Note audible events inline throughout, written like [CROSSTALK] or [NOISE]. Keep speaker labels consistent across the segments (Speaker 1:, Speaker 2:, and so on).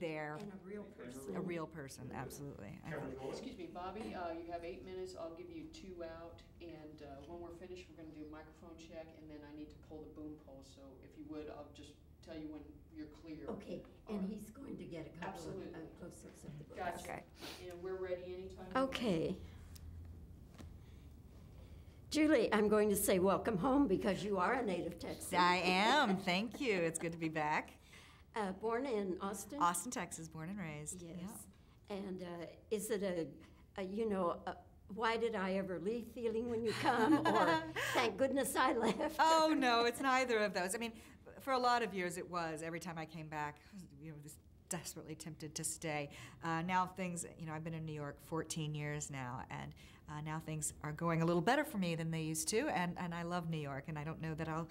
Speaker 1: there.
Speaker 2: And a real person.
Speaker 1: A real person, absolutely.
Speaker 3: Excuse me, Bobbie, uh, you have eight minutes, I'll give you two out, and, uh, when we're finished, we're gonna do a microphone check, and then I need to pull the boom pole, so if you would, I'll just tell you when you're clear.
Speaker 2: Okay, and he's going to get a couple of
Speaker 3: Absolutely.
Speaker 2: uh, close-ups of the books.
Speaker 3: Gotcha, and we're ready anytime.
Speaker 2: Okay. Julie, I'm going to say welcome home because you are a native Texan.
Speaker 1: I am, [LAUGHS] thank you. It's good to be back.
Speaker 2: Uh, born in Austin?
Speaker 1: Austin, Texas, born and raised.
Speaker 2: Yes. And uh, is it a, a you know, a, why did I ever leave feeling when you come, or [LAUGHS] thank goodness I left?
Speaker 1: oh no, [LAUGHS] it's neither of those. I mean, for a lot of years it was. Every time I came back, you know, just desperately tempted to stay. Uh, now things, you know, I've been in New York 14 years now, and uh, now things are going a little better for me than they used to, and, and I love New York, and I don't know that I'll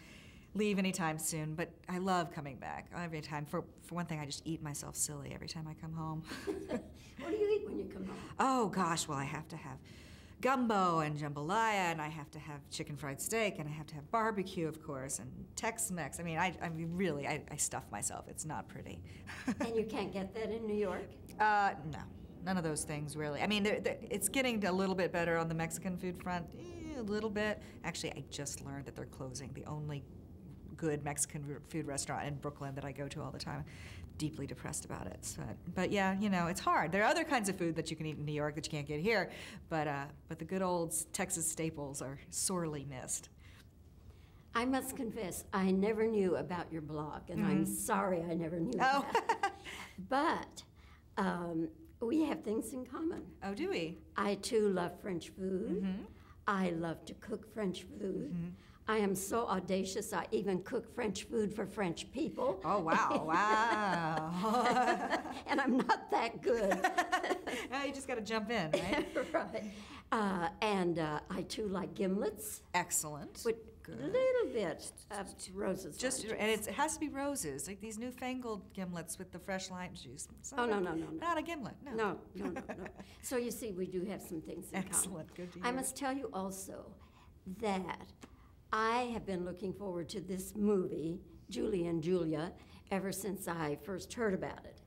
Speaker 1: leave anytime soon, but I love coming back every time. For, for one thing, I just eat myself silly every time I come home. [LAUGHS]
Speaker 2: what do you eat when you come home?
Speaker 1: Oh gosh, well I have to have gumbo and jambalaya, and I have to have chicken fried steak, and I have to have barbecue, of course, and Tex-Mex. I mean, I, I mean, really, I, I stuff myself. It's not pretty. [LAUGHS]
Speaker 2: and you can't get that in New York?
Speaker 1: Uh, no, none of those things really. I mean, they're, they're, it's getting a little bit better on the Mexican food front, eh, a little bit. Actually, I just learned that they're closing the only good Mexican food restaurant in Brooklyn that I go to all the time. Deeply depressed about it. So, but yeah, you know, it's hard. There are other kinds of food that you can eat in New York that you can't get here, but uh, but the good old Texas staples are sorely missed.
Speaker 2: I must confess, I never knew about your blog, and I'm sorry I never knew
Speaker 1: Oh.
Speaker 2: that. [LAUGHS] but um, we have things in common.
Speaker 1: Oh, do we?
Speaker 2: I too love French food. I love to cook French food. I am so audacious, I even cook French food for French people.
Speaker 1: Oh, wow, wow. [LAUGHS]
Speaker 2: and I'm not that good. [LAUGHS]
Speaker 1: you just got to jump in, right? [LAUGHS]
Speaker 2: right. Uh, and uh, I too like gimlets
Speaker 1: Excellent.
Speaker 2: with a little bit of Rose's.
Speaker 1: Just and it's, it has to be Rose's, like these newfangled gimlets with the fresh lime juice.
Speaker 2: Oh, no, no, no, no.
Speaker 1: Not a gimlet. No.
Speaker 2: No, no, no, no. So you see, we do have some things in
Speaker 1: Excellent,
Speaker 2: common.
Speaker 1: good to hear.
Speaker 2: I must tell you also that I have been looking forward to this movie, Julie and Julia, ever since I first heard about it.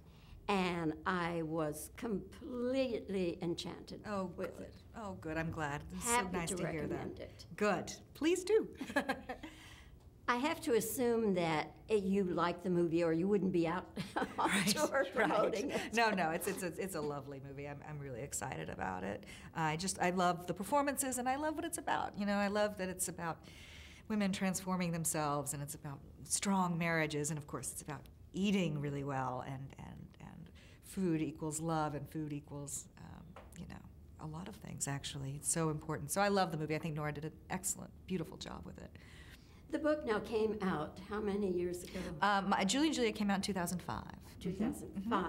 Speaker 2: And I was completely enchanted
Speaker 1: Oh,
Speaker 2: with
Speaker 1: good.
Speaker 2: it.
Speaker 1: Oh, good. I'm glad. It's so
Speaker 2: Happy
Speaker 1: nice
Speaker 2: to
Speaker 1: to, hear
Speaker 2: recommend
Speaker 1: that.
Speaker 2: it.
Speaker 1: Good. Please do. [LAUGHS]
Speaker 2: I have to assume that you like the movie or you wouldn't be out [LAUGHS] on tour [LAUGHS] promoting it.
Speaker 1: No, no, it's it's a, it's a lovely movie. I'm I'm really excited about it. I just I love the performances and I love what it's about. You know, I love that it's about women transforming themselves and it's about strong marriages and of course it's about eating really well and and and food equals love and food equals um, you know a lot of things actually. It's so important. So I love the movie. I think Nora did an excellent, beautiful job with it.
Speaker 2: The book now came out how many years ago?
Speaker 1: Um, Julie and Julia came out in 2005.
Speaker 2: 2005.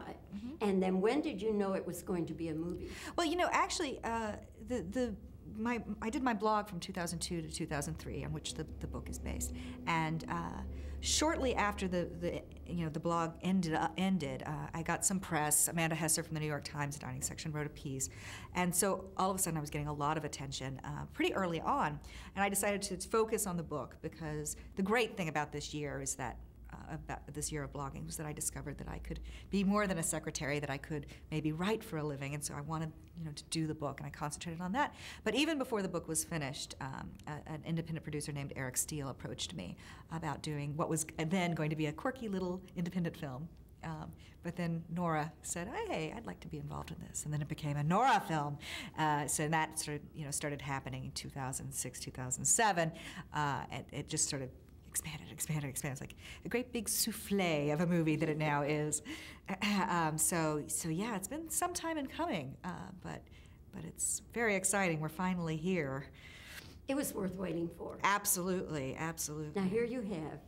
Speaker 2: And then when did you know it was going to be a movie?
Speaker 1: Well, you know, actually, uh, the the my I did my blog from 2002 to 2003, on which the, the book is based, and uh, shortly after the, the you know the blog ended uh, ended, uh, I got some press. Amanda Hesser from the New York Times dining section wrote a piece, and so all of a sudden I was getting a lot of attention uh, pretty early on, and I decided to focus on the book because the great thing about this year is that about this year of blogging was that I discovered that I could be more than a secretary, that I could maybe write for a living, and so I wanted, you know, to do the book, and I concentrated on that. But even before the book was finished, um, a, an independent producer named Eric Steele approached me about doing what was then going to be a quirky little independent film. Um, but then Nora said, "Hey, I'd like to be involved in this," and then it became a Nora film. Uh, so that sort of, you know, started happening in 2006, 2007, uh, and it just sort of expanded, expanded, expanded. It's like a great big souffle of a movie that it now is. [CLEARS THROAT] Um, so, so yeah, it's been some time in coming, uh, but but it's very exciting. We're finally here.
Speaker 2: It was worth waiting for.
Speaker 1: Absolutely, absolutely.
Speaker 2: Now here you have,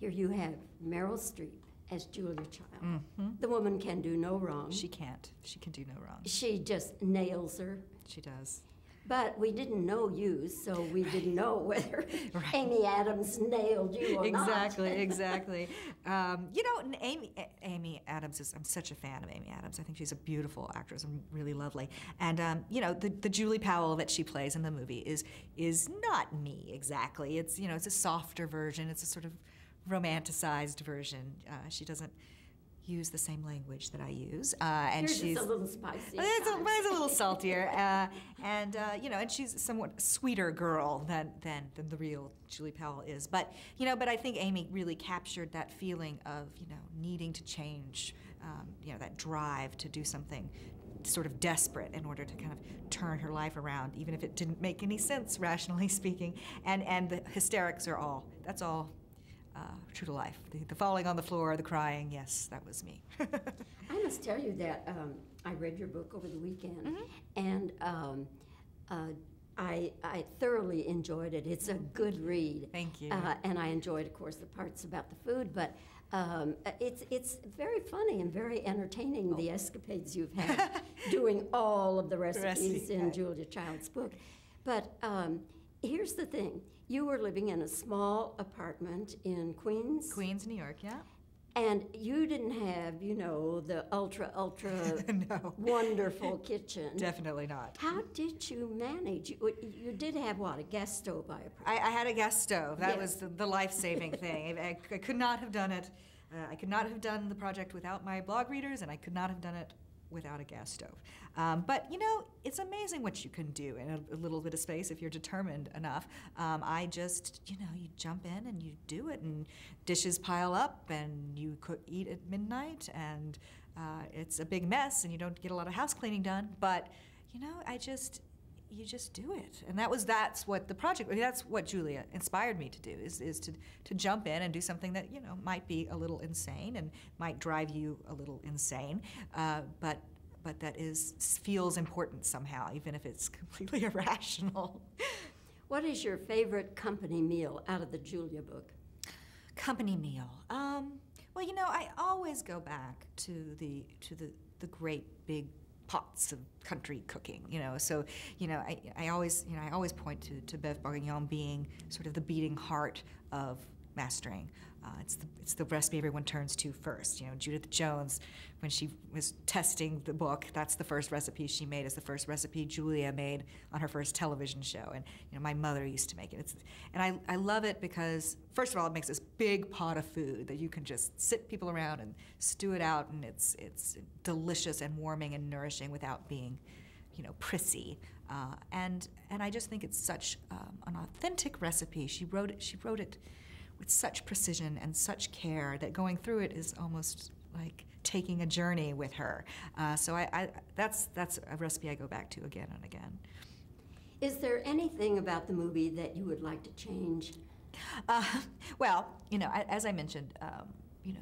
Speaker 2: here you have Meryl Streep as Julia Child. The woman can do no wrong.
Speaker 1: She can't. She can do no wrong.
Speaker 2: She just nails her.
Speaker 1: She does.
Speaker 2: But we didn't know you, so we didn't [LAUGHS] know whether
Speaker 1: Right.
Speaker 2: Amy Adams nailed you or not.
Speaker 1: exactly, [LAUGHS] exactly. Um, you know, Amy, Amy Adams is. I'm such a fan of Amy Adams. I think she's a beautiful actress and really lovely. And um, you know, the, the Julie Powell that she plays in the movie is is not me exactly. It's you know, it's a softer version. It's a sort of romanticized version. Uh, she doesn't use the same language that I use, uh, and
Speaker 2: Yours
Speaker 1: she's
Speaker 2: a little spicy.
Speaker 1: it's a, mine's a little saltier, uh, and uh, you know, and she's a somewhat sweeter girl than, than than the real Julie Powell is. But you know, but I think Amy really captured that feeling of you know needing to change, um, you know, that drive to do something sort of desperate in order to kind of turn her life around, even if it didn't make any sense [LAUGHS] rationally speaking. And and the hysterics are all that's all. Uh, true to life. The, the falling on the floor, the crying, yes, that was me. [LAUGHS]
Speaker 2: I must tell you that um, I read your book over the weekend,
Speaker 1: Mm-hmm.
Speaker 2: and um, uh, I, I thoroughly enjoyed it. It's a good read.
Speaker 1: Thank you.
Speaker 2: Uh, and I enjoyed, of course, the parts about the food, but um, it's it's very funny and very entertaining the escapades you've had [LAUGHS] doing all of the recipes
Speaker 1: Recipe,
Speaker 2: in. Julia Child's book. But um, here's the thing: you were living in a small apartment in Queens.
Speaker 1: Queens, New York, yeah?
Speaker 2: And you didn't have, you know, the ultra, ultra [LAUGHS]
Speaker 1: no,
Speaker 2: wonderful kitchen.
Speaker 1: definitely not.
Speaker 2: How did you manage? You, you did have what, a gas stove, I.
Speaker 1: I, I had a gas stove. That was the, the life saving [LAUGHS] thing. I, I could not have done it. Uh, I could not have done the project without my blog readers, and I could not have done it without a gas stove. Um, but you know, it's amazing what you can do in a, a little bit of space if you're determined enough. Um, I just, you know, you jump in and you do it, and dishes pile up, and you cook, eat at midnight, and uh, it's a big mess, and you don't get a lot of house cleaning done. But you know, I just you just do it. And that was that's what the project that's what julia inspired me to do is, is to, to jump in and do something that you know might be a little insane and might drive you a little insane uh, but but that is feels important somehow even if it's [LAUGHS] completely irrational.
Speaker 2: What is your favorite company meal out of the Julia book?
Speaker 1: company meal. Um, well you know i always go back to the to the, the great big pots of country cooking you know? So you know i, I always you know i always point to, to boeuf bourguignon being sort of the beating heart of mastering uh, it's the it's the recipe everyone turns to first. You know judith jones when she was testing the book that's the first recipe she made. Is the first recipe julia made on her first television show. And you know my mother used to make it. It's and i, I love it because first of all it makes this big pot of food that you can just sit people around and stew it out. And it's it's delicious and warming and nourishing without being you know prissy. Uh, and and i just think it's such um, an authentic recipe. She wrote it she wrote it with such precision and such care that going through it is almost like taking a journey with her. Uh, so I, I, that's that's a recipe I go back to again and again.
Speaker 2: Is there anything about the movie that you would like to change?
Speaker 1: Uh, [LAUGHS] well, you know, as I mentioned, um, you know,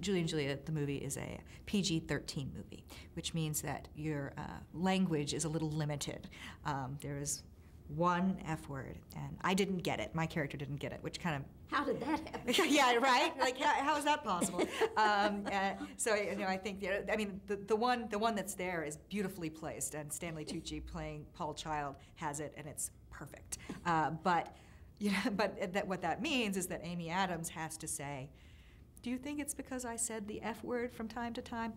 Speaker 1: Julie and Julia, the movie is a PG-13 movie, which means that your uh, language is a little limited. Um, there is one F word, and I didn't get it. My character didn't get it, which kind of [LAUGHS]
Speaker 2: How did that happen? [LAUGHS]
Speaker 1: yeah, right. Like, how, how is that possible? Um, [LAUGHS] uh, so you know, I think you know, I mean, the, the one the one that's there is beautifully placed, and Stanley Tucci playing Paul Child has it, and it's perfect. Uh, but you know, but that what that means is that Amy Adams has to say, "Do you think it's because I said the F word from time to time?"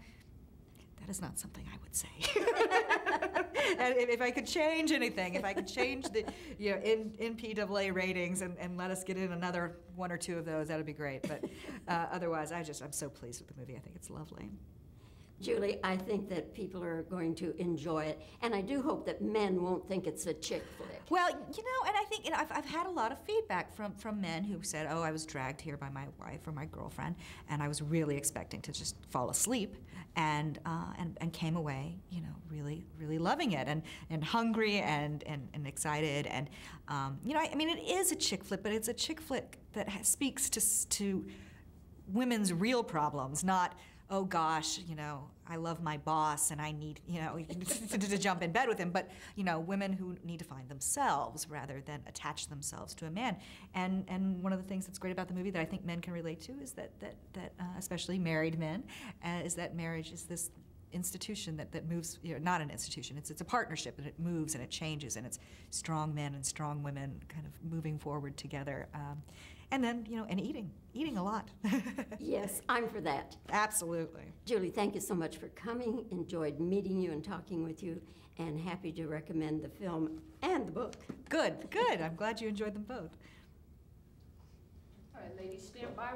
Speaker 1: That is not something I would say. [LAUGHS] and if, I could change anything, if I could change the you know in MPAA ratings and, and let us get in another one or two of those, that'd be great. But uh, otherwise, I just I'm so pleased with the movie. I think it's lovely.
Speaker 2: Julie, I think that people are going to enjoy it, and I do hope that men won't think it's a chick flick.
Speaker 1: Well, you know, and I think you know, I've, I've had a lot of feedback from, from men who said, "Oh, I was dragged here by my wife or my girlfriend, and I was really expecting to just fall asleep, and uh, and, and came away, you know, really really loving it, and, and hungry and, and, and excited, and um, you know, I, I mean, it is a chick flick, but it's a chick flick that ha- speaks to to women's real problems, not." Oh gosh, you know, I love my boss and I need, you know, [LAUGHS] to, jump in bed with him. But, you know, women who need to find themselves rather than attach themselves to a man. And and one of the things that's great about the movie that I think men can relate to is that that that uh, especially married men, uh, is that marriage is this institution that, that moves you know not an institution it's it's a partnership and it moves and it changes and it's strong men and strong women kind of moving forward together um, and then you know and eating eating a lot [LAUGHS]
Speaker 2: Yes, I'm for that.
Speaker 1: absolutely
Speaker 2: Julie, thank you so much for coming. Enjoyed meeting you and talking with you, and happy to recommend the film and the book.
Speaker 1: good good i'm glad you enjoyed them both
Speaker 3: All right, ladies, stand by.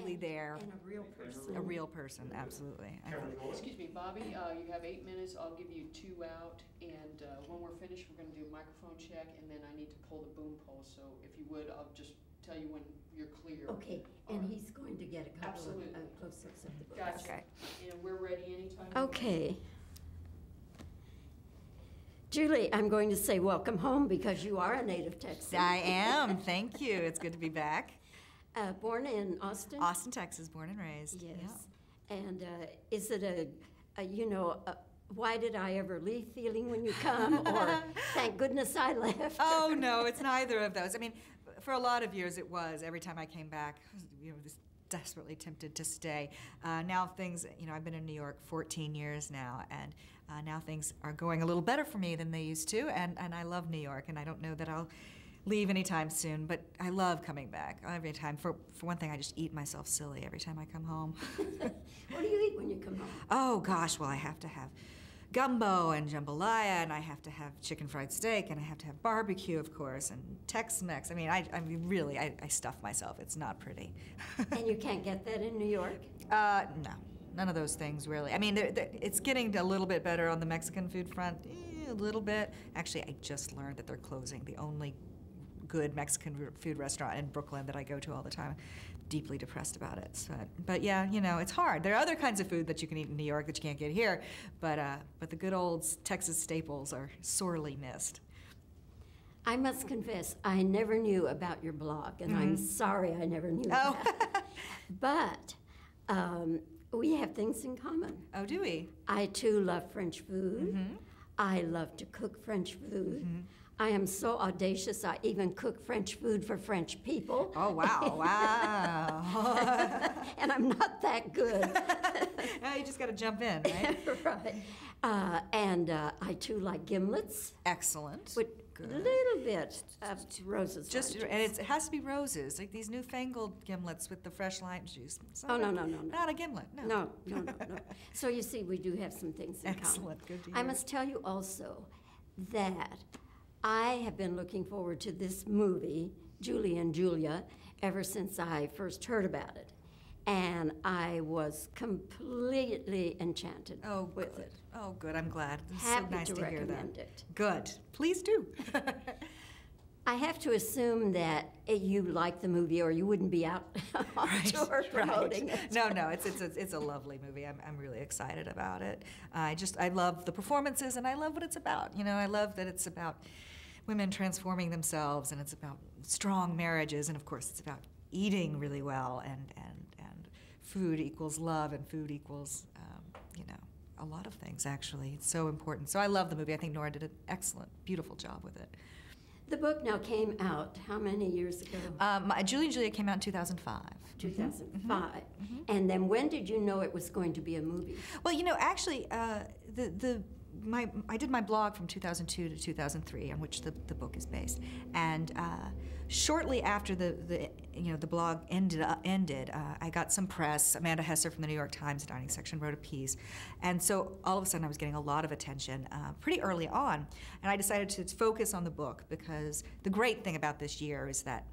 Speaker 1: Really
Speaker 2: And-
Speaker 1: there,
Speaker 2: And a real person.
Speaker 1: a real person, absolutely. I
Speaker 4: Kevin
Speaker 1: think-
Speaker 4: Lewis.
Speaker 3: Excuse me, Bobbie, uh, you have eight minutes, I'll give you two out, and, uh, when we're finished, we're gonna do a microphone check, and then I need to pull the boom pole, so if you would, I'll just tell you when you're clear.
Speaker 2: Okay, and he's going to get a couple of uh, close-ups of the book.
Speaker 3: Gotcha.
Speaker 1: Okay.
Speaker 3: And we're ready anytime.
Speaker 2: Okay. Julie, I'm going to say welcome home because you are a native Texan.
Speaker 1: I am, thank you. It's good to be back.
Speaker 2: Uh, born in Austin?
Speaker 1: Austin, Texas, born and raised.
Speaker 2: Yes.
Speaker 1: Yeah.
Speaker 2: And uh, is it a, a you know, a, why did I ever leave feeling when you come? or [LAUGHS] thank goodness I left?
Speaker 1: Oh no, [LAUGHS] it's neither of those. I mean, for a lot of years it was. Every time I came back, you know, just desperately tempted to stay. Uh, now things, you know, I've been in New York 14 years now, and uh, now things are going a little better for me than they used to, and, and I love New York, and I don't know that I'll leave anytime soon, but I love coming back every time. For, for one thing, I just eat myself silly every time I come home. [LAUGHS]
Speaker 2: what do you eat when you come home?
Speaker 1: Oh gosh, well I have to have gumbo and jambalaya, and I have to have chicken fried steak, and I have to have barbecue, of course, and Tex-Mex. I mean, I, I mean, really, I, I stuff myself. It's not pretty. [LAUGHS]
Speaker 2: and you can't get that in New York?
Speaker 1: uh, no, none of those things really. I mean, they're, they're- it's getting a little bit better on the Mexican food front, eh, a little bit. Actually, I just learned that they're closing the only good Mexican food restaurant in Brooklyn that I go to all the time. Deeply depressed about it. So, but yeah, you know, it's hard. There are other kinds of food that you can eat in New York that you can't get here, but uh, but the good old Texas staples are sorely missed.
Speaker 2: I must confess, I never knew about your blog, and I'm sorry I never knew
Speaker 1: Oh.
Speaker 2: that. [LAUGHS] but um, we have things in common.
Speaker 1: Oh, do we?
Speaker 2: I too love French food. I love to cook French food. I am so audacious, I even cook French food for French people.
Speaker 1: Oh wow, [LAUGHS] wow.
Speaker 2: and I'm not that good. [LAUGHS]
Speaker 1: now you just got to jump in, right? [LAUGHS]
Speaker 2: right. Uh, and uh, I too like gimlets
Speaker 1: Excellent.
Speaker 2: with a little bit of Rose's.
Speaker 1: Just and it's, it has to be Rose's, like these newfangled gimlets with the fresh lime juice.
Speaker 2: Oh, no, no, no, no.
Speaker 1: Not a gimlet. No.
Speaker 2: No, no, no, no. So you see, we do have some things in common.
Speaker 1: Excellent. Good to
Speaker 2: I must tell you also that I have been looking forward to this movie, Julie and Julia, ever since I first heard about it. And I was completely enchanted
Speaker 1: Oh,
Speaker 2: with
Speaker 1: good.
Speaker 2: it.
Speaker 1: Oh, good. I'm glad. It's
Speaker 2: Happy
Speaker 1: so nice
Speaker 2: to
Speaker 1: to, hear that.
Speaker 2: it.
Speaker 1: Good. Please do. [LAUGHS]
Speaker 2: I have to assume that you like the movie or you wouldn't be out [LAUGHS] [LAUGHS] on tour promoting
Speaker 1: right.
Speaker 2: it.
Speaker 1: No, no, it's, it's, it's, it's a lovely movie. I'm, I'm really excited about it. I just, I love the performances and I love what it's about. You know, I love that it's about women transforming themselves and it's about strong marriages and of course it's about eating really well and, and, and food equals love and food equals, um, you know, a lot of things actually. It's so important. So I love the movie. I think Nora did an excellent, beautiful job with it.
Speaker 2: The book now came out how many years ago?
Speaker 1: Um, Julie and Julia came out in 2005.
Speaker 2: 2005. And then when did you know it was going to be a movie?
Speaker 1: Well, you know, actually, uh, the the my I did my blog from 2002 to 2003, on which the, the book is based, and uh, shortly after the, the you know the blog ended uh, ended, uh, I got some press. Amanda Hesser from the New York Times dining section wrote a piece, and so all of a sudden I was getting a lot of attention uh, pretty early on, and I decided to focus on the book because the great thing about this year is that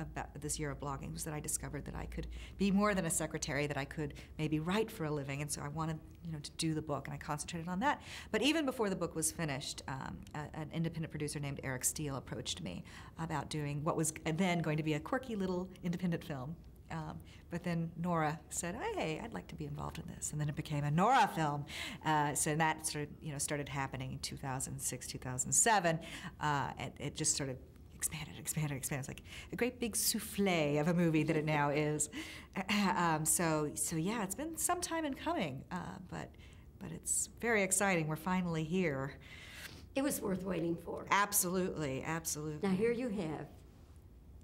Speaker 1: about this year of blogging was that I discovered that I could be more than a secretary, that I could maybe write for a living, and so I wanted, you know, to do the book, and I concentrated on that. But even before the book was finished, um, a, an independent producer named Eric Steele approached me about doing what was then going to be a quirky little independent film. Um, but then Nora said, "Hey, I'd like to be involved in this," and then it became a Nora film. Uh, so that sort of, you know, started happening in 2006, 2007, uh, it just sort of expanded, expanded, expanded. It's like a great big souffle of a movie that it now is. [CLEARS THROAT] Um, so, so yeah, it's been some time in coming, uh, but but it's very exciting. We're finally here.
Speaker 2: It was worth waiting for.
Speaker 1: Absolutely, absolutely.
Speaker 2: Now here you have,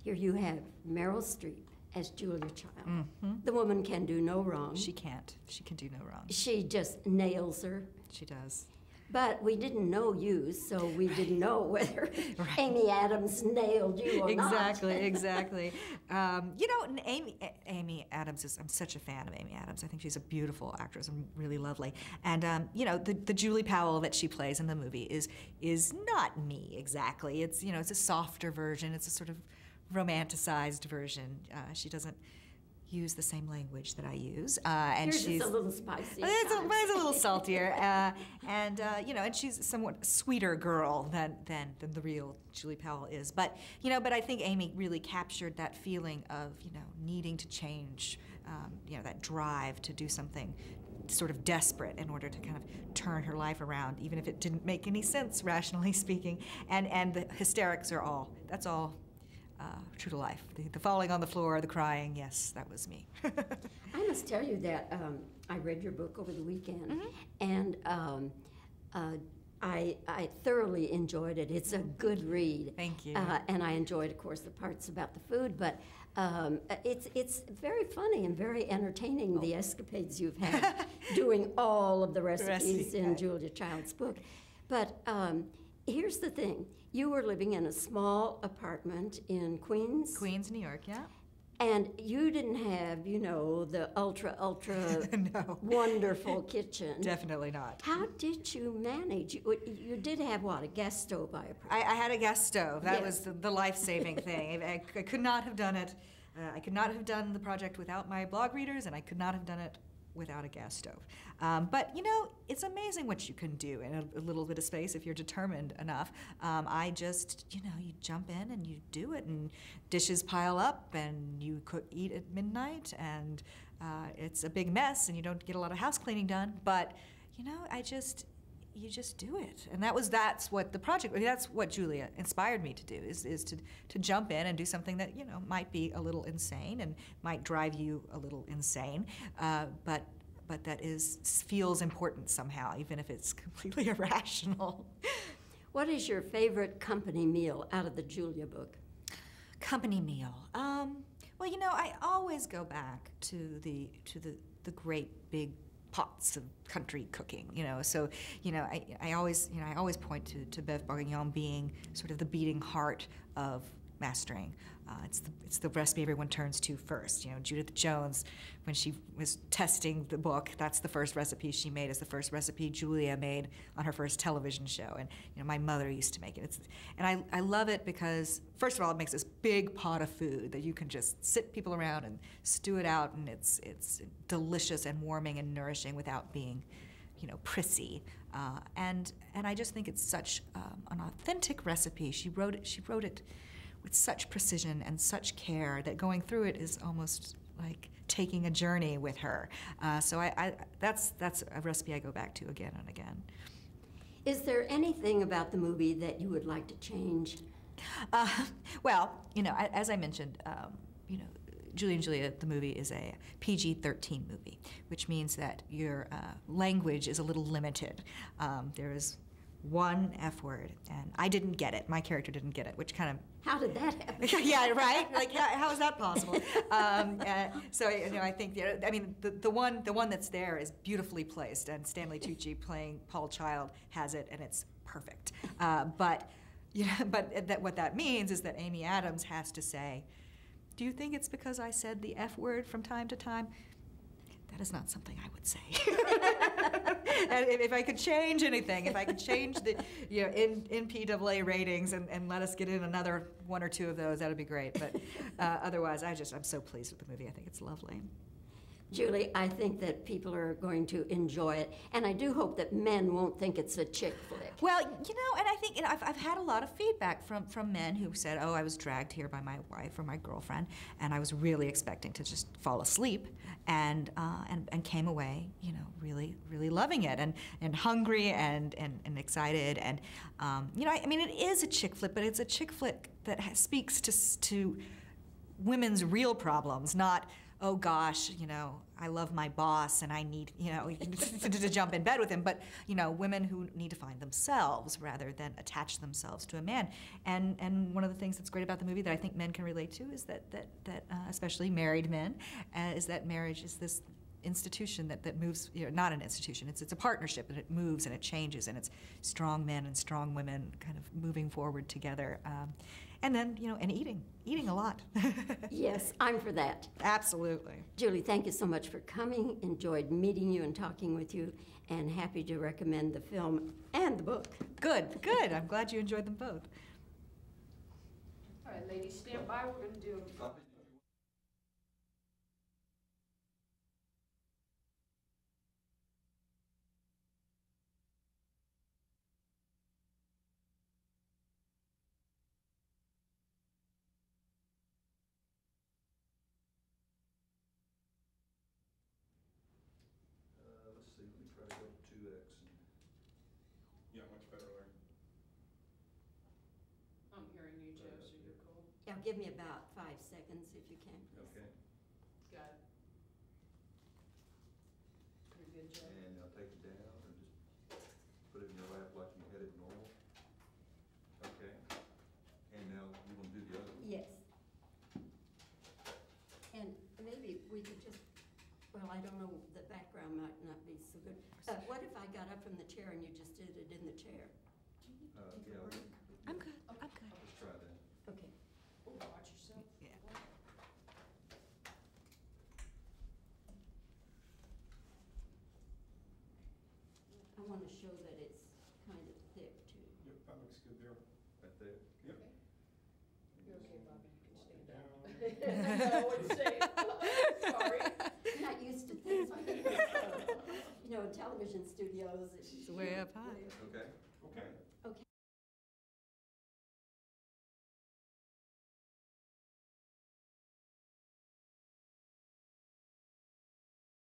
Speaker 2: here you have Meryl Streep as Julia Child. The woman can do no wrong.
Speaker 1: She can't. She can do no wrong.
Speaker 2: She just nails her.
Speaker 1: She does.
Speaker 2: But we didn't know you, so we didn't know whether [LAUGHS]
Speaker 1: Right.
Speaker 2: Amy Adams nailed you or not.
Speaker 1: exactly, [LAUGHS] exactly. Um, you know, Amy, Amy Adams is. I'm such a fan of Amy Adams. I think she's a beautiful actress and really lovely. And um, you know, the the Julie Powell that she plays in the movie is is not me exactly. It's you know, it's a softer version. It's a sort of romanticized version. Uh, she doesn't use the same language that I use, uh, and
Speaker 2: Yours
Speaker 1: she's
Speaker 2: a little spicy.
Speaker 1: it's a, it's a little [LAUGHS] saltier, uh, and uh, you know, and she's a somewhat sweeter girl than, than than the real Julie Powell is. But you know, but I think Amy really captured that feeling of you know needing to change, um, you know, that drive to do something sort of desperate in order to kind of turn her life around, even if it didn't make any sense rationally [LAUGHS] speaking. And and the hysterics are all that's all. Uh, true to life. The, the falling on the floor, the crying, yes, that was me. [LAUGHS]
Speaker 2: I must tell you that um, I read your book over the weekend,
Speaker 1: Mm-hmm.
Speaker 2: and um, uh, I, I thoroughly enjoyed it. It's a good read.
Speaker 1: Thank you.
Speaker 2: Uh, and I enjoyed, of course, the parts about the food, but um, it's it's very funny and very entertaining the escapades you've had [LAUGHS] doing all of the recipes in. Julia Child's book. But um, here's the thing: you were living in a small apartment in Queens.
Speaker 1: Queens, New York, yeah?
Speaker 2: And you didn't have, you know, the ultra, ultra [LAUGHS]
Speaker 1: no,
Speaker 2: wonderful kitchen.
Speaker 1: definitely not.
Speaker 2: How did you manage? You, you did have what, a gas stove, I appreciate.
Speaker 1: I, I had a gas stove. That was the, the life-saving thing. I, I could not have done it. Uh, I could not have done the project without my blog readers, and I could not have done it without a gas stove. Um, but you know, it's amazing what you can do in a, a little bit of space if you're determined enough. Um, I just, you know, you jump in and you do it, and dishes pile up, and you cook, eat at midnight, and uh, it's a big mess, and you don't get a lot of house cleaning done. But you know, I just you just do it. And that was that's what the project that's what julia inspired me to do is, is to, to jump in and do something that you know might be a little insane and might drive you a little insane uh, but but that is feels important somehow even if it's [LAUGHS] completely irrational.
Speaker 2: What is your favorite company meal out of the Julia book?
Speaker 1: company meal. Um, well you know i always go back to the to the, the great big pots of country cooking you know? So you know i, I always you know i always point to, to boeuf bourguignon being sort of the beating heart of mastering. Uh, it's the it's the recipe everyone turns to first. You know judith jones when she was testing the book that's the first recipe she made. Is the first recipe julia made on her first television show. And you know my mother used to make it. It's, and I, I love it because first of all it makes this big pot of food that you can just sit people around and stew it out and it's it's delicious and warming and nourishing without being you know prissy. Uh, and and I just think it's such um, an authentic recipe. She wrote it she wrote it with such precision and such care that going through it is almost like taking a journey with her. Uh, so I, I, that's that's a recipe I go back to again and again.
Speaker 2: Is there anything about the movie that you would like to change?
Speaker 1: Uh, well, you know, as I mentioned, um, you know, Julie and Julia, the movie is a PG-13 movie, which means that your uh, language is a little limited. Um, there is one F word, and I didn't get it. My character didn't get it, which kind of
Speaker 2: How did that happen? [LAUGHS]
Speaker 1: yeah, right. Like, how, how is that possible? Um, [LAUGHS] uh, so, you know, I think, you know, I mean, the, the one the one that's there is beautifully placed, and Stanley [LAUGHS] Tucci playing Paul Child has it, and it's perfect. Uh, but, you know, but that what that means is that Amy Adams has to say, "Do you think it's because I said the F word from time to time?" That is not something I would say. [LAUGHS] if, I could change anything, if I could change the, you know, in, MPAA ratings and, and let us get in another one or two of those, that'd be great. But uh, otherwise, I just, I'm so pleased with the movie. I think it's lovely.
Speaker 2: Julie, I think that people are going to enjoy it, and I do hope that men won't think it's a chick flick.
Speaker 1: Well, you know, and I think you know, I've, I've had a lot of feedback from, from men who said, "Oh, I was dragged here by my wife or my girlfriend, and I was really expecting to just fall asleep, and uh, and, and came away, you know, really really loving it, and, and hungry and, and, and excited, and um, you know, I, I mean, it is a chick flick, but it's a chick flick that speaks to to women's real problems, not." Oh gosh, you know, I love my boss and I need, you know, [LAUGHS] to, jump in bed with him. But you know, women who need to find themselves rather than attach themselves to a man. And and one of the things that's great about the movie that I think men can relate to is that that that uh, especially married men, uh, is that marriage is this institution that, that moves you know not an institution it's it's a partnership and it moves and it changes and it's strong men and strong women kind of moving forward together um, and then you know and eating eating a lot [LAUGHS]
Speaker 2: Yes, I'm for that.
Speaker 1: absolutely
Speaker 2: Julie, thank you so much for coming. Enjoyed meeting you and talking with you, and happy to recommend the film and the book.
Speaker 1: good good i'm glad you enjoyed them both
Speaker 3: All right, ladies, stand by, we're gonna do
Speaker 4: see, let me try go to two X.
Speaker 5: Yeah, much better, Larry.
Speaker 3: I'm hearing you, Joe, so you're cool.
Speaker 2: Yeah, give me about five seconds if you can, please.
Speaker 4: Okay,
Speaker 3: Got it. You're good, Joe?
Speaker 4: and I'll take it down or just put it in your lap like you had it normal. Okay, and now you want to do the other one?
Speaker 2: Yes. And maybe we could just, well, I don't know, the background might not be so good. Uh, what if I got up from the chair and you just did it in the chair?
Speaker 4: Uh, yeah, we-
Speaker 1: I'm good, I'm good.
Speaker 4: let's try that.
Speaker 2: Okay.
Speaker 3: Oh, watch yourself.
Speaker 1: Yeah.
Speaker 2: I want to show that it's kind of thick too.
Speaker 5: Yep, that looks good there.
Speaker 4: Right there.
Speaker 5: Yep.
Speaker 3: Okay. You're okay, Bobbie, you can stand
Speaker 5: Down.
Speaker 3: up. I wouldn't say, sorry.
Speaker 2: I'm not used to things like this. You know, in television studios, it's.
Speaker 1: It's way [LAUGHS] up high.
Speaker 4: Okay,
Speaker 5: Okay,